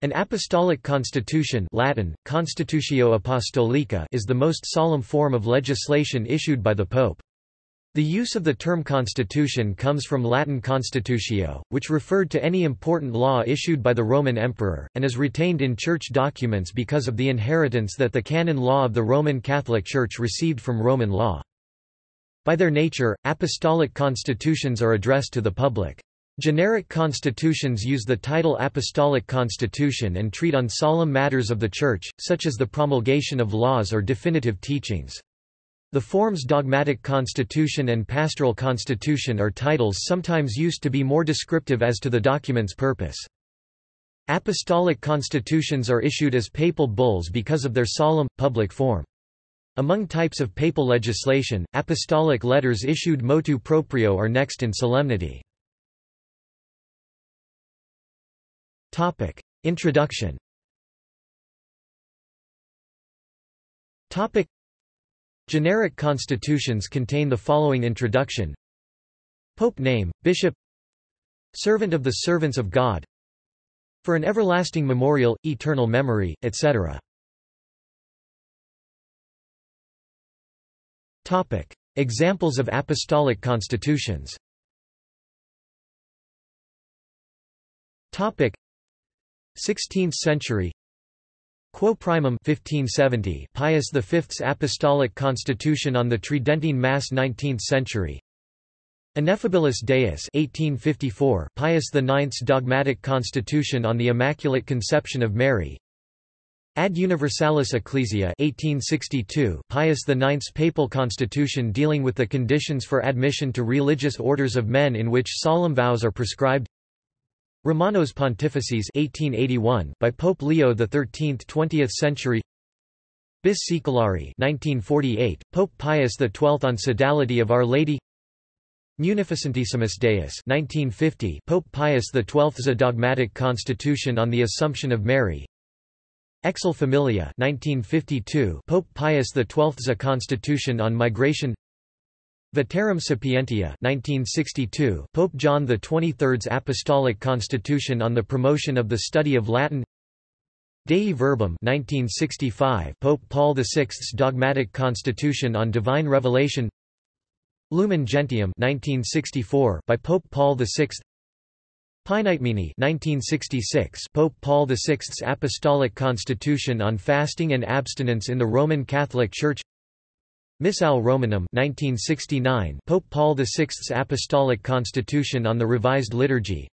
An apostolic constitution Latin, Constitutio Apostolica is the most solemn form of legislation issued by the Pope. The use of the term constitution comes from Latin constitutio, which referred to any important law issued by the Roman emperor, and is retained in church documents because of the inheritance that the canon law of the Roman Catholic Church received from Roman law. By their nature, apostolic constitutions are addressed to the public. Generic constitutions use the title Apostolic Constitution and treat on solemn matters of the Church, such as the promulgation of laws or definitive teachings. The forms dogmatic constitution and pastoral constitution are titles sometimes used to be more descriptive as to the document's purpose. Apostolic constitutions are issued as papal bulls because of their solemn, public form. Among types of papal legislation, apostolic letters issued motu proprio are next in solemnity. Topic. Introduction Topic. Generic constitutions contain the following introduction Pope name, Bishop Servant of the servants of God For an everlasting memorial, eternal memory, etc. Topic. Examples of apostolic constitutions Topic. 16th century. Quo primum 1570 Pius V's Apostolic Constitution on the Tridentine Mass 19th century. Ineffabilis Deus 1854 Pius IX's Dogmatic Constitution on the Immaculate Conception of Mary. Ad Universalis Ecclesiae 1862 Pius IX's Papal Constitution dealing with the conditions for admission to religious orders of men in which solemn vows are prescribed Romanos Pontifices 1881 by Pope Leo XIII 20th century. Bis Saeculari 1948, Pope Pius XII on Sodality of Our Lady. Munificentissimus Deus 1950, Pope Pius XII's A Dogmatic Constitution on the Assumption of Mary. Exsul Familia 1952, Pope Pius XII's A Constitution on Migration Veterum Sapientia 1962, Pope John XXIII's Apostolic Constitution on the Promotion of the Study of Latin. Dei Verbum 1965, Pope Paul VI's Dogmatic Constitution on Divine Revelation. Lumen Gentium 1964, by Pope Paul VI Paenitemini 1966, Pope Paul VI's Apostolic Constitution on Fasting and Abstinence in the Roman Catholic Church Missale Romanum 1969 Pope Paul VI's Apostolic Constitution on the Revised Liturgy.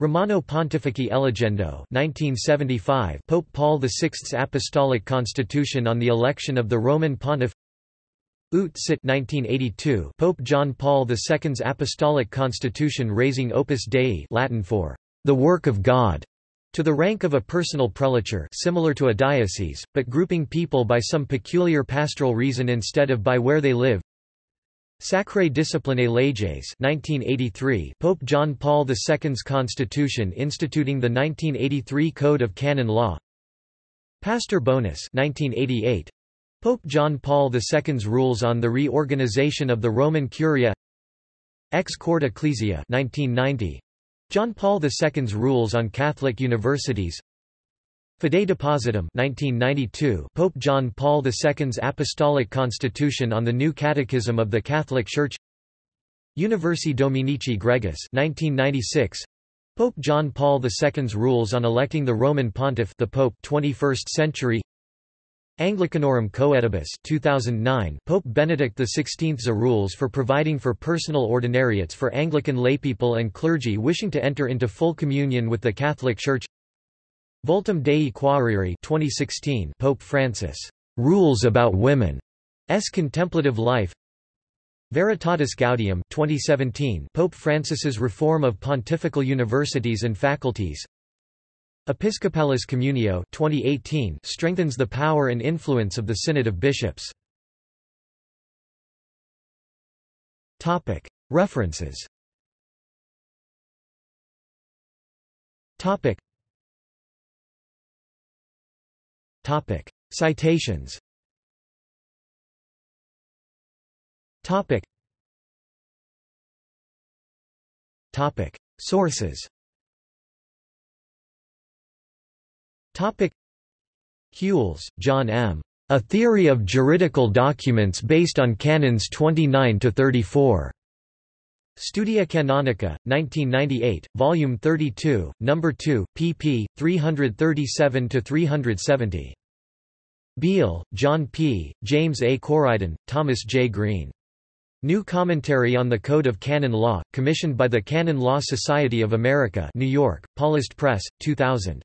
Romano Pontifici Eligendo 1975 Pope Paul VI's Apostolic Constitution on the election of the Roman Pontiff. Ut Sit 1982 Pope John Paul II's Apostolic Constitution raising Opus Dei Latin for the work of God to the rank of a personal prelature similar to a diocese, but grouping people by some peculiar pastoral reason instead of by where they live. Sacrae Disciplinae Leges 1983 Pope John Paul II's Constitution instituting the 1983 Code of Canon Law Pastor Bonus 1988 Pope John Paul II's rules on the reorganization of the Roman Curia Ex Corde Ecclesiae 1990 John Paul II's rules on Catholic universities. Fidei Depositum 1992 Pope John Paul II's Apostolic Constitution on the New Catechism of the Catholic Church. Universi Dominici Gregis 1996 Pope John Paul II's rules on electing the Roman Pontiff the Pope 21st century Anglicanorum Coetibus 2009 Pope Benedict XVI's rules for providing for personal ordinariates for Anglican laypeople and clergy wishing to enter into full communion with the Catholic Church. Vultum Dei Quaerere 2016 Pope Francis rules about women S contemplative life. Veritatis Gaudium 2017 Pope Francis's reform of pontifical universities and faculties Episcopalis Communio 2018 strengthens the power and influence of the Synod of Bishops. References. Citations. Sources. Huels, John M. A Theory of Juridical Documents based on Canons 29–34. Studia Canonica, 1998, Volume 32, No. 2, pp. 337–370. Beal, John P., James A. Coriden, Thomas J. Green. New Commentary on the Code of Canon Law, commissioned by the Canon Law Society of America New York, Paulist Press, 2000.